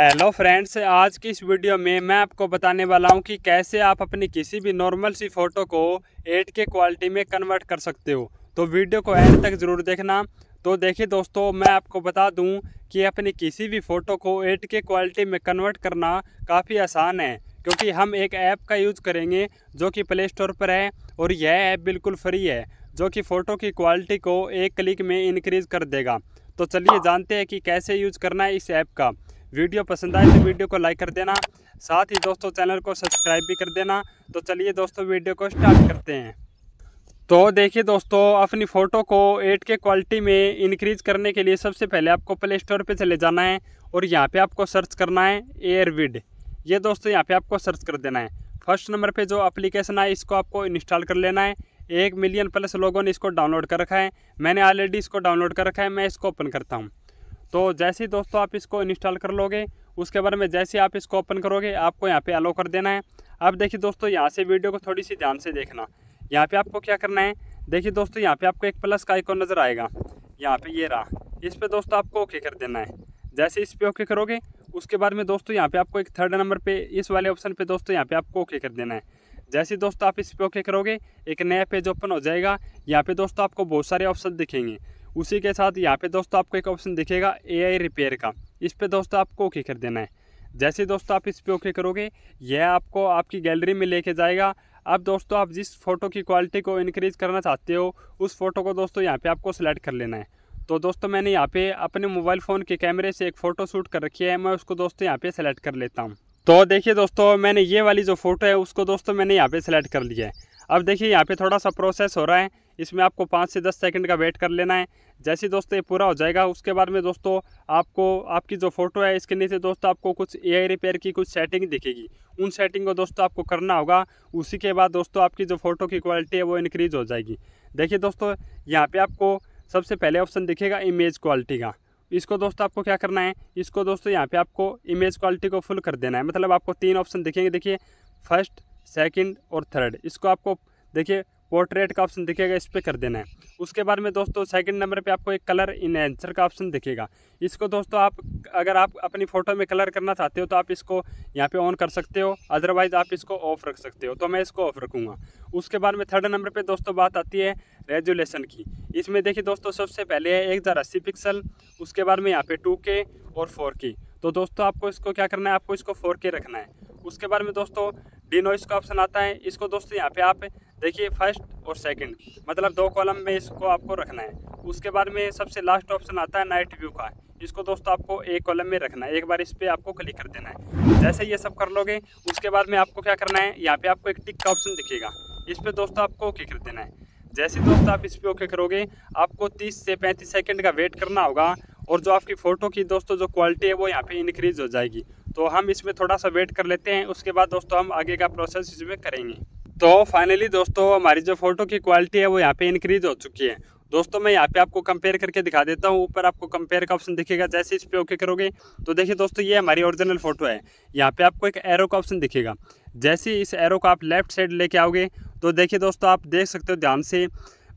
Hello friends आज की इस वीडियो में मैं आपको बताने वाला हूँ कि कैसे आप अपनी किसी भी नॉर्मल सी फ़ोटो को 8 के क्वालिटी में कन्वर्ट कर सकते हो। तो वीडियो को एंड तक ज़रूर देखना। तो देखिए दोस्तों, मैं आपको बता दूँ कि अपनी किसी भी फ़ोटो को 8 के क्वालिटी में कन्वर्ट करना काफ़ी आसान है, क्योंकि हम एक ऐप का यूज़ करेंगे जो कि प्ले स्टोर पर है और यह ऐप बिल्कुल फ्री है, जो कि फ़ोटो की क्वालिटी को एक क्लिक में इनक्रीज़ कर देगा। तो चलिए जानते हैं कि कैसे यूज़ करना है इस ऐप का। वीडियो पसंद आए तो वीडियो को लाइक कर देना, साथ ही दोस्तों चैनल को सब्सक्राइब भी कर देना। तो चलिए दोस्तों वीडियो को स्टार्ट करते हैं। तो देखिए दोस्तों, अपनी फ़ोटो को एट के क्वालिटी में इंक्रीज़ करने के लिए सबसे पहले आपको प्ले स्टोर पर चले जाना है और यहाँ पे आपको सर्च करना है एयरविड ये दोस्तों यहाँ पे आपको सर्च कर देना है। फ़र्स्ट नंबर पे जो एप्लीकेशन है इसको आपको इंस्टॉल कर लेना है। एक मिलियन प्लस लोगों ने इसको डाउनलोड कर रखा है। मैंने ऑलरेडी इसको डाउनलोड कर रखा है, मैं इसको ओपन करता हूँ। तो जैसे ही दोस्तों आप इसको इंस्टॉल कर लोगे, उसके बारे में जैसे आप इसको ओपन करोगे, आपको यहाँ पे अलो कर देना है। अब देखिए दोस्तों, यहाँ से वीडियो को थोड़ी सी ध्यान से देखना। यहाँ पे आपको क्या करना है? देखिए दोस्तों, यहाँ पे आपको एक प्लस का आइकॉन नज़र आएगा। यहाँ पे ये रहा। इस पर दोस्तों आपको ओके कर देना है। जैसे इस पर ओके करोगे, उसके बाद में दोस्तों यहाँ पे आपको एक थर्ड नंबर पे, इस वाले ऑप्शन पे दोस्तों यहाँ पे आपको ओके कर देना है। जैसे दोस्तों आप इस पर ओके करोगे, एक नया पेज ओपन हो जाएगा। यहाँ पे दोस्तों आपको बहुत सारे ऑप्शन दिखेंगे। उसी के साथ यहाँ पे दोस्तों आपको एक ऑप्शन दिखेगा एआई रिपेयर का। इस पर दोस्तों आपको ओके कर देना है। जैसे दोस्तों आप इस पर ओके करोगे, यह आपको आपकी गैलरी में लेके जाएगा। अब दोस्तों आप जिस फ़ोटो की क्वालिटी को इनक्रीज़ करना चाहते हो, उस फ़ोटो को दोस्तों यहाँ पे आपको सेलेक्ट कर लेना है। तो दोस्तों मैंने यहाँ पे अपने मोबाइल फ़ोन के कैमरे से एक फ़ोटो शूट कर रखी है, मैं उसको दोस्तों यहाँ पे सेलेक्ट कर लेता हूँ। तो देखिए दोस्तों, मैंने ये वाली जो फ़ोटो है, उसको दोस्तों मैंने यहाँ पे सेलेक्ट कर लिया है। अब देखिए यहाँ पे थोड़ा सा प्रोसेस हो रहा है। इसमें आपको पाँच से दस सेकंड का वेट कर लेना है। जैसे दोस्तों ये पूरा हो जाएगा, उसके बाद में दोस्तों आपको, आपकी जो फ़ोटो है, इसके नीचे दोस्तों आपको कुछ एआई रिपेयर की कुछ सेटिंग दिखेगी। उन सेटिंग को दोस्तों आपको करना होगा। उसी के बाद दोस्तों आपकी जो फ़ोटो की क्वालिटी है, वो इनक्रीज़ हो जाएगी। देखिए दोस्तों, यहाँ पर आपको सबसे पहले ऑप्शन दिखेगा इमेज क्वालिटी का। इसको दोस्तों आपको क्या करना है? इसको दोस्तों यहाँ पे आपको इमेज क्वालिटी को फुल कर देना है। मतलब आपको तीन ऑप्शन दिखेंगे। देखिए फ़र्स्ट सेकंड और थर्ड इसको आपको, देखिए पोर्ट्रेट का ऑप्शन दिखेगा, इस पर कर देना है। उसके बाद में दोस्तों सेकंड नंबर पे आपको एक कलर इन इनहेंसर का ऑप्शन दिखेगा। इसको दोस्तों आप, अगर आप अपनी फ़ोटो में कलर करना चाहते हो तो आप इसको यहाँ पे ऑन कर सकते हो। अदरवाइज़ आप इसको ऑफ़ रख सकते हो। तो मैं इसको ऑफ़ रखूँगा। उसके बाद में थर्ड नंबर पर दोस्तों बात आती है रेजुलेशन की। इसमें देखिए दोस्तों, सबसे पहले है एक हज़ार अस्सी पिक्सल उसके बाद में यहाँ पे टू के और फोर की तो दोस्तों, आपको इसको क्या करना है? आपको इसको फोर के रखना है। उसके बाद में दोस्तों डी नॉइस का ऑप्शन आता है। इसको दोस्तों यहाँ पे आप देखिए फ़र्स्ट और सेकंड मतलब दो कॉलम में इसको आपको रखना है। उसके बाद में सबसे लास्ट ऑप्शन आता है नाइट व्यू का। इसको दोस्तों आपको एक कॉलम में रखना है। एक बार इस पर आपको क्लिक कर देना है। जैसे ये सब कर लोगे, उसके बाद में आपको क्या करना है, यहाँ पे आपको एक टिक का ऑप्शन दिखेगा। इस पर दोस्तों आपको ओके कर देना है। जैसे दोस्तों आप इस पर ओके करोगे, आपको 30 से 35 सेकंड का वेट करना होगा और जो आपकी फ़ोटो की दोस्तों जो क्वालिटी है वो यहाँ पे इंक्रीज़ हो जाएगी। तो हम इसमें थोड़ा सा वेट कर लेते हैं, उसके बाद दोस्तों हम आगे का प्रोसेस इसमें करेंगे। तो फाइनली दोस्तों, हमारी जो फ़ोटो की क्वालिटी है, वो यहाँ पे इंक्रीज़ हो चुकी है। दोस्तों, मैं यहाँ पे आपको कंपेयर करके दिखा देता हूँ। ऊपर आपको कंपेयर का ऑप्शन दिखेगा, जैसे इस पे ओके करोगे। तो देखिए दोस्तों, ये हमारी ओरिजिनल फ़ोटो है। यहाँ पे आपको एक एरो का ऑप्शन दिखेगा। जैसे इस एरो को आप लेफ़्ट साइड लेके आओगे तो देखिए दोस्तों, आप देख सकते हो ध्यान से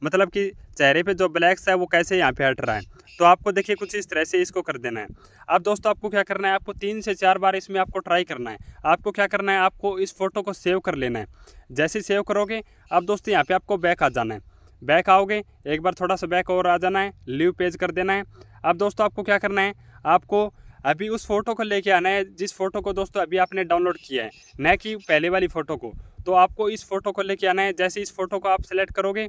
मतलब कि चेहरे पे जो ब्लैक्स है वो कैसे यहाँ पे हट रहा है? तो आपको देखिए कुछ इस तरह से इसको कर देना है। अब दोस्तों आपको क्या करना है? आपको तीन से चार बार इसमें आपको ट्राई करना है। आपको क्या करना है? आपको इस फ़ोटो को सेव कर लेना है। जैसे सेव करोगे, अब दोस्तों यहाँ पर आपको बैक आ जाना है। बैक आओगे, एक बार थोड़ा सा बैक और आ जाना है, लीव पेज कर देना है। अब दोस्तों आपको क्या करना है? आपको अभी उस फ़ोटो को लेके आना है, जिस फ़ोटो को दोस्तों अभी आपने डाउनलोड किया है, न कि पहले वाली फ़ोटो को। तो आपको इस फ़ोटो को लेके आना है। जैसे इस फ़ोटो को आप सेलेक्ट करोगे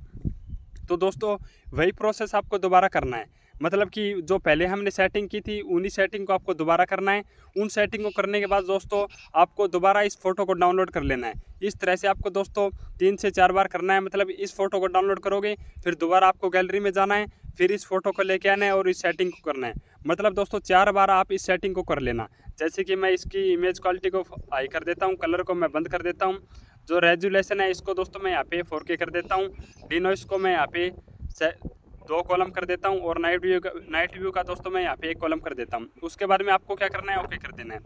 तो दोस्तों, वही प्रोसेस आपको दोबारा करना है। मतलब कि जो पहले हमने सेटिंग की थी, उन्हीं सेटिंग को आपको दोबारा करना है। उन सेटिंग को करने के बाद दोस्तों, आपको दोबारा इस फ़ोटो को डाउनलोड कर लेना है। इस तरह से आपको दोस्तों, तीन से चार बार करना है। मतलब इस फ़ोटो को डाउनलोड करोगे, फिर दोबारा आपको गैलरी में जाना है, फिर इस फ़ोटो को लेके आना है और इस सेटिंग को करना है। मतलब दोस्तों, चार बार आप इस सेटिंग को कर लेना। जैसे कि मैं इसकी इमेज क्वालिटी को हाई कर देता हूँ कलर को मैं बंद कर देता हूँ। जो रेजुलेशन है, इसको दोस्तों मैं यहाँ पे फोर के कर देता हूँ। डिनोइस को मैं यहाँ पे दो कॉलम कर देता हूँ और नाइट व्यू का नाइट व्यू का दोस्तों मैं यहाँ पे एक कॉलम कर देता हूँ। उसके बाद में आपको क्या करना है ओके कर देना है।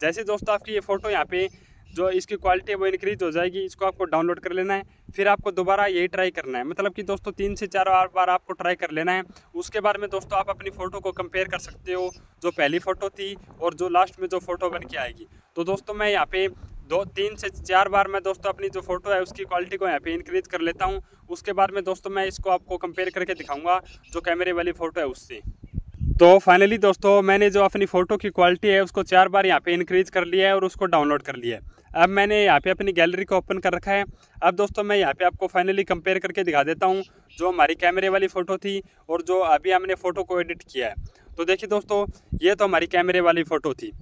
जैसे दोस्तों आपकी ये फ़ोटो यहाँ पे जो इसकी क्वालिटी है, वो इंक्रीज हो जाएगी, इसको आपको डाउनलोड कर लेना है। फिर आपको दोबारा यही ट्राई करना है। मतलब कि दोस्तों तीन से चार बार आपको ट्राई कर लेना है। उसके बाद में दोस्तों आप अपनी फ़ोटो को कंपेयर कर सकते हो, जो पहली फ़ोटो थी और जो लास्ट में जो फ़ोटो बन के आएगी। तो दोस्तों मैं यहाँ पे दो, तीन से चार बार मैं दोस्तों अपनी जो फ़ोटो है, उसकी क्वालिटी को यहाँ पे इंक्रीज कर लेता हूँ। उसके बाद में दोस्तों मैं इसको आपको कंपेयर करके दिखाऊँगा, जो कैमरे वाली फ़ोटो है उससे। तो फाइनली दोस्तों, मैंने जो अपनी फ़ोटो की क्वालिटी है, उसको चार बार यहाँ पे इंक्रीज कर लिया है और उसको डाउनलोड कर लिया है। अब मैंने यहाँ पे अपनी गैलरी को ओपन कर रखा है। अब दोस्तों मैं यहाँ पे आपको फाइनली कंपेयर करके दिखा देता हूँ, जो हमारी कैमरे वाली फ़ोटो थी और जो अभी हमने फ़ोटो को एडिट किया है। तो देखिए दोस्तों, ये तो हमारी कैमरे वाली फ़ोटो थी।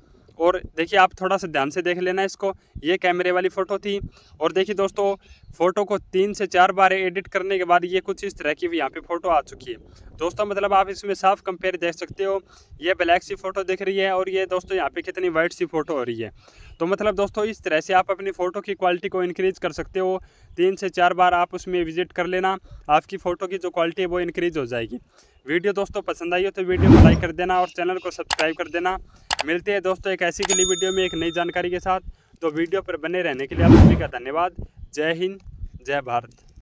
और देखिए, आप थोड़ा सा ध्यान से देख लेना इसको। ये कैमरे वाली फ़ोटो थी और देखिए दोस्तों, फ़ोटो को तीन से चार बार एडिट करने के बाद ये कुछ इस तरह की भी यहाँ पे फ़ोटो आ चुकी है। दोस्तों मतलब आप इसमें साफ़ कंपेयर देख सकते हो। ये ब्लैक सी फ़ोटो दिख रही है और ये दोस्तों यहाँ पे कितनी वाइट सी फ़ोटो हो रही है। तो मतलब दोस्तों, इस तरह से आप अपनी फ़ोटो की क्वालिटी को इंक्रीज़ कर सकते हो। तीन से चार बार आप उसमें विज़िट कर लेना। आपकी फ़ोटो की जो क्वालिटी है वो इंक्रीज़ हो जाएगी। वीडियो दोस्तों पसंद आई हो तो वीडियो को लाइक कर देना और चैनल को सब्सक्राइब कर देना। मिलते हैं दोस्तों एक ऐसी के वीडियो में एक नई जानकारी के साथ। तो वीडियो पर बने रहने के लिए आप सभी का धन्यवाद। जय हिंद, जय भारत।